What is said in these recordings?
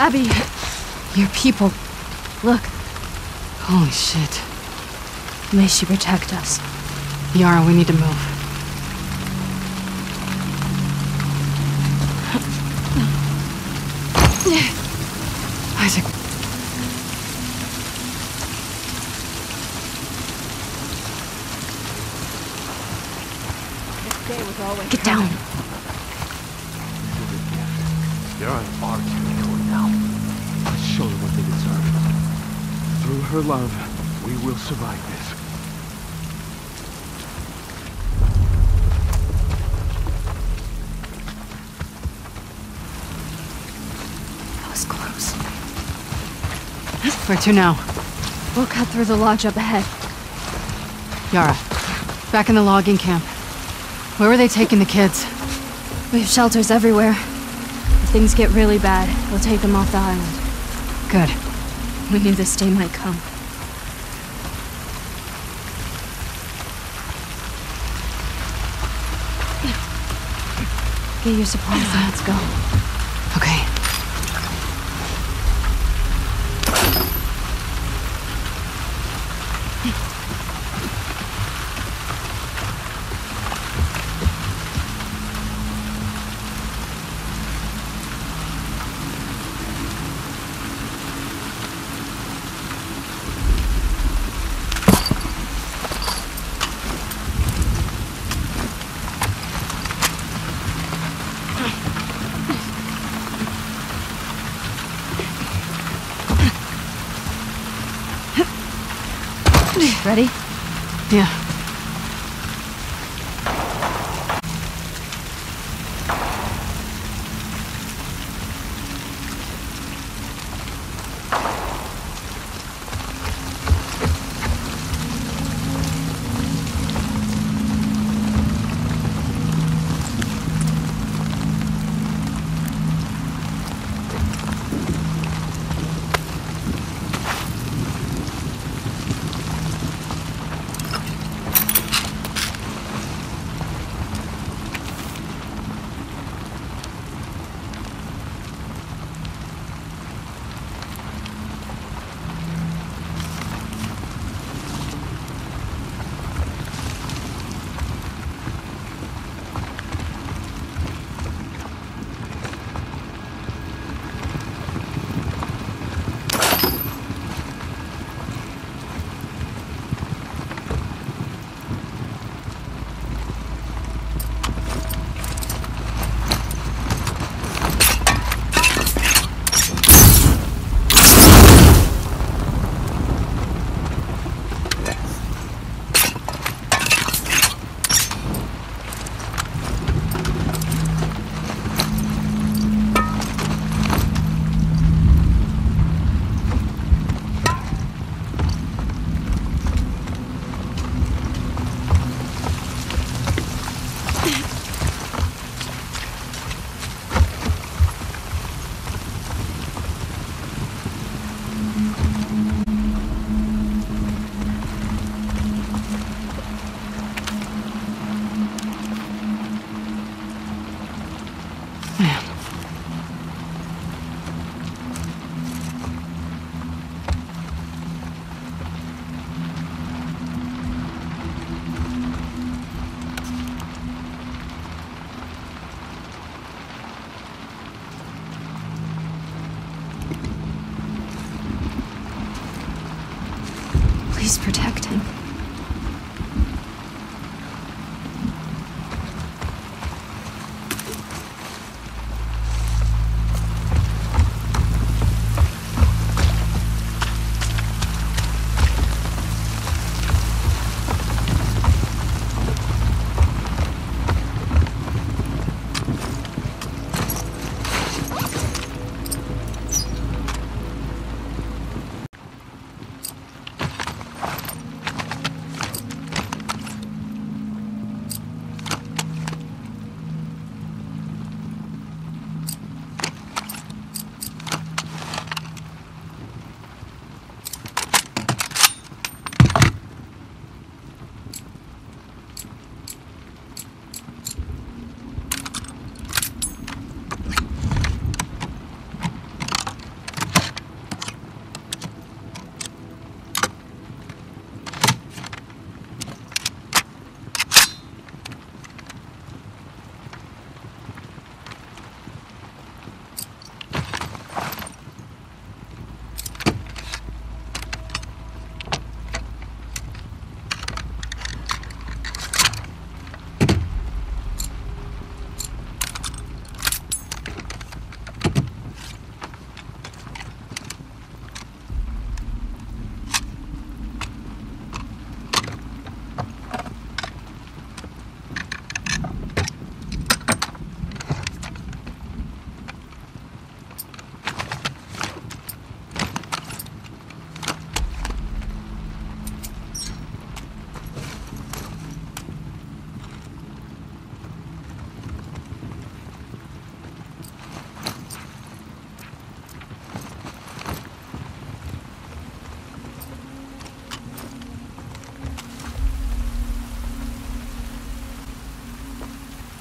Abby, Your people. look. Holy shit. May she protect us. Yara, we need to move. Isaac. Get down. They're on her love, we will survive this. That was close. Where to now? We'll cut through the lodge up ahead. Yara. Back in the logging camp. Where were they taking the kids? We have shelters everywhere. If things get really bad, we'll take them off the island. Good. We knew this day might come. Get your supplies and let's go. Ready? Yeah.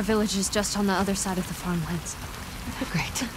Our village is just on the other side of the farmlands. Great.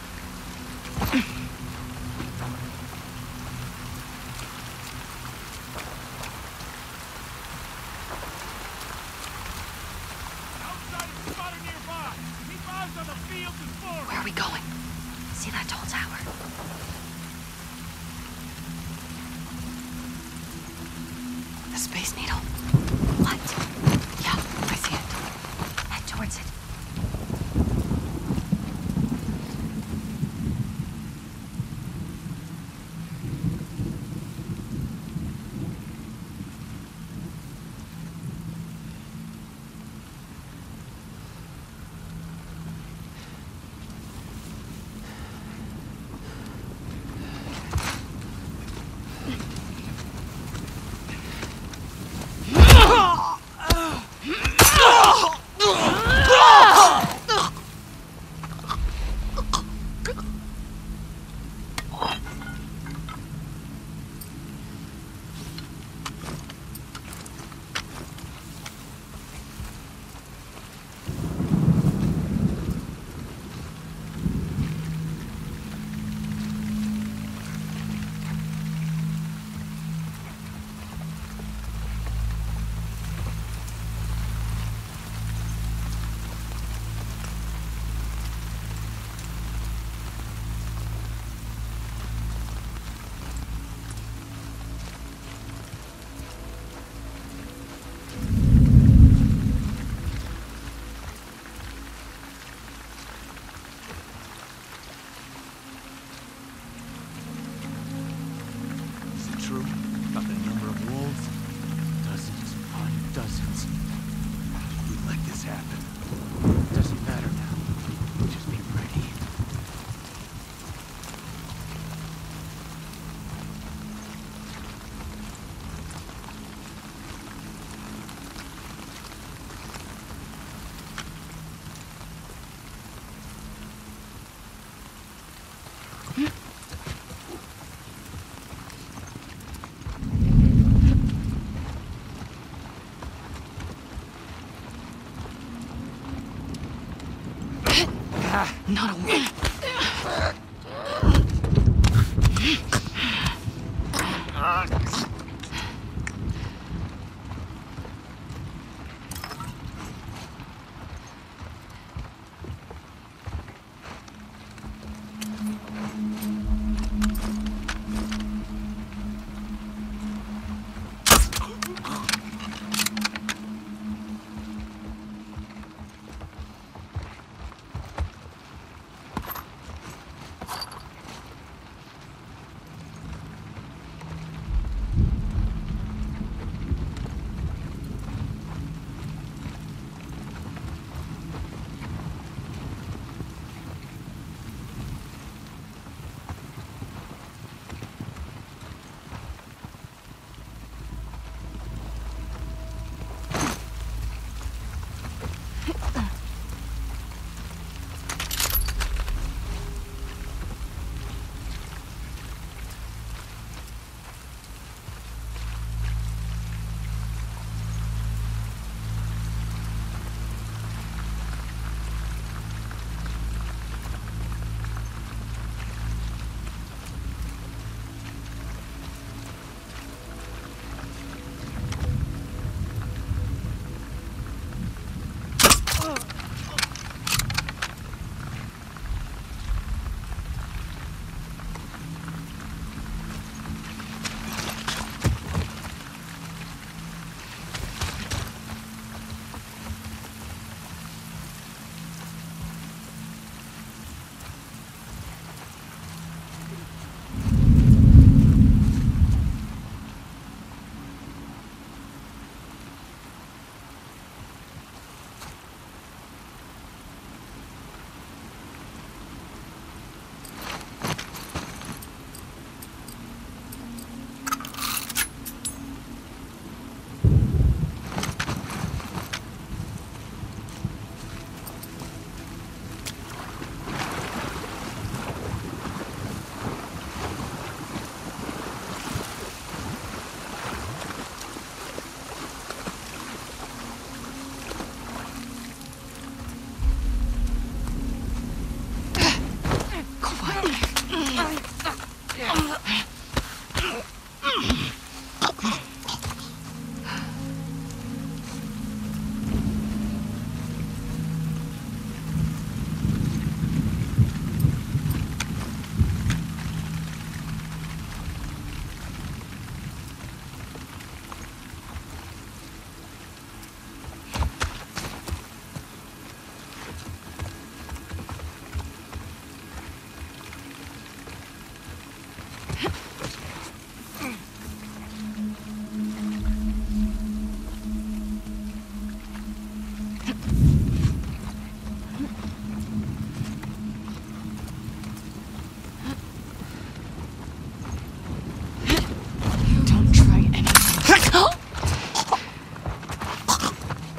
漂亮，我。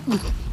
Mm-hmm.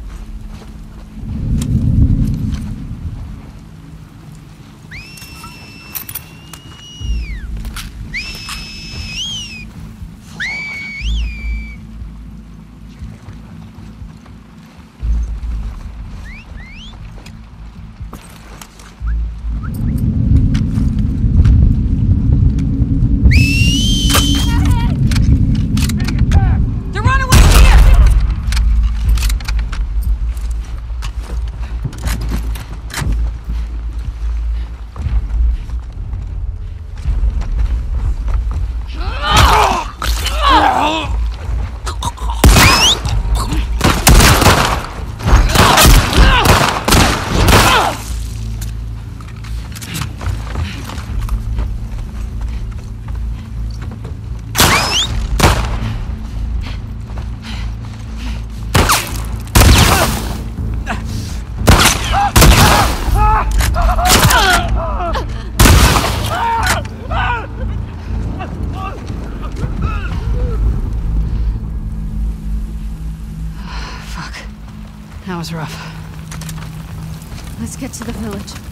Let's get to the village.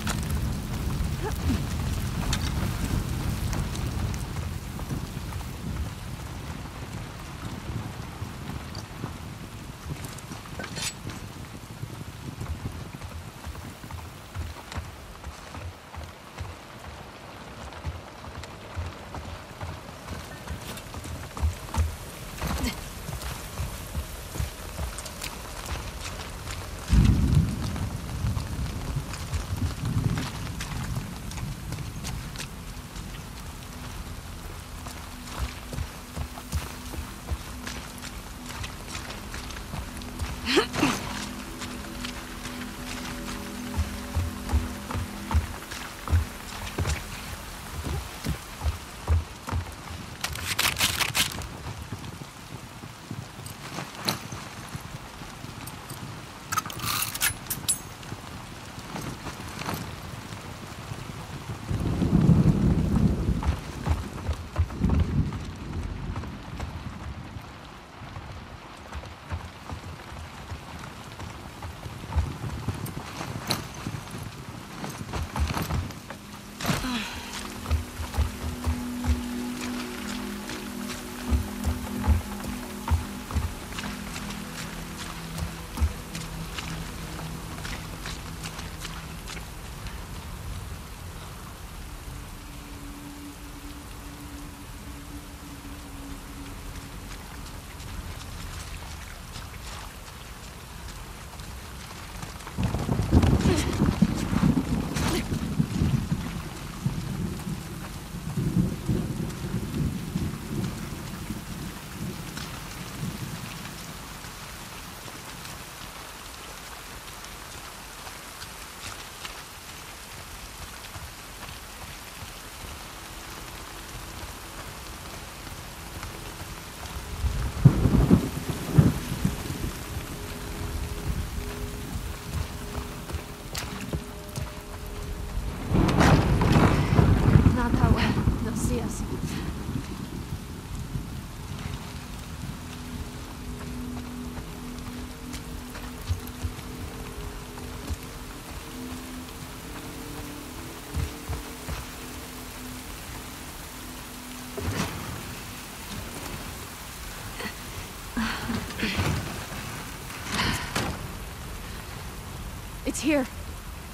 It's here.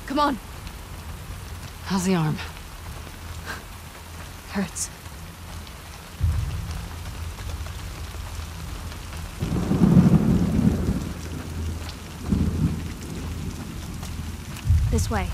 Come on. How's the arm? Hurts. This way.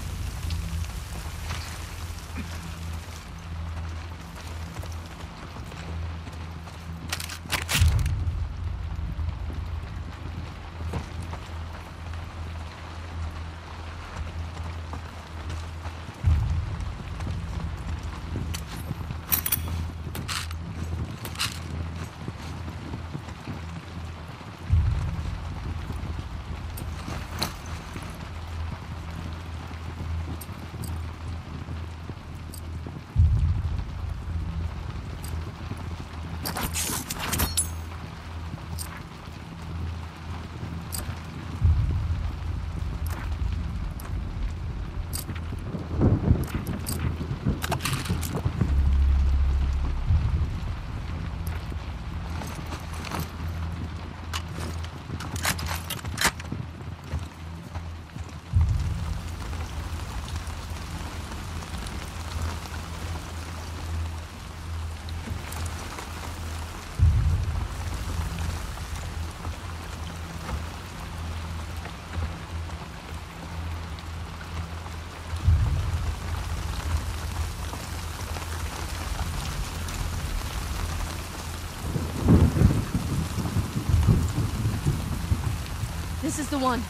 This is the one.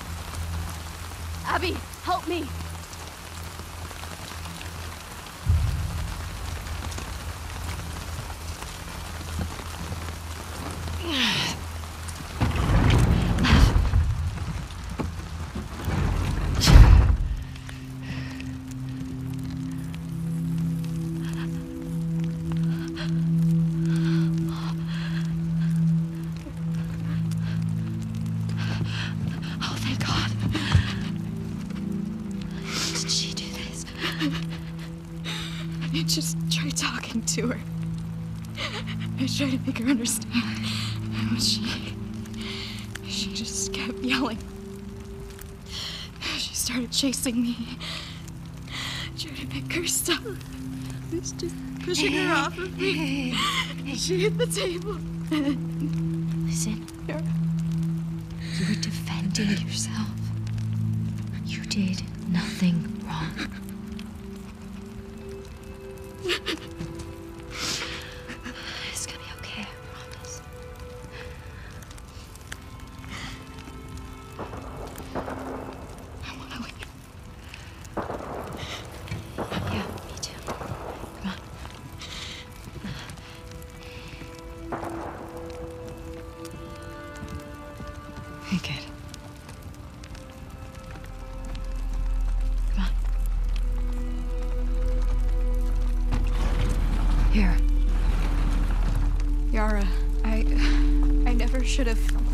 Abby, help me. Tried to make her understand, but she. she just kept yelling. She started chasing me. Tried to pick her stuff. Was just pushing her off of me. She hit the table. Listen. You were defending yourself. You did nothing wrong. Hey, kid. Come on. Here. Yara, I. I never should have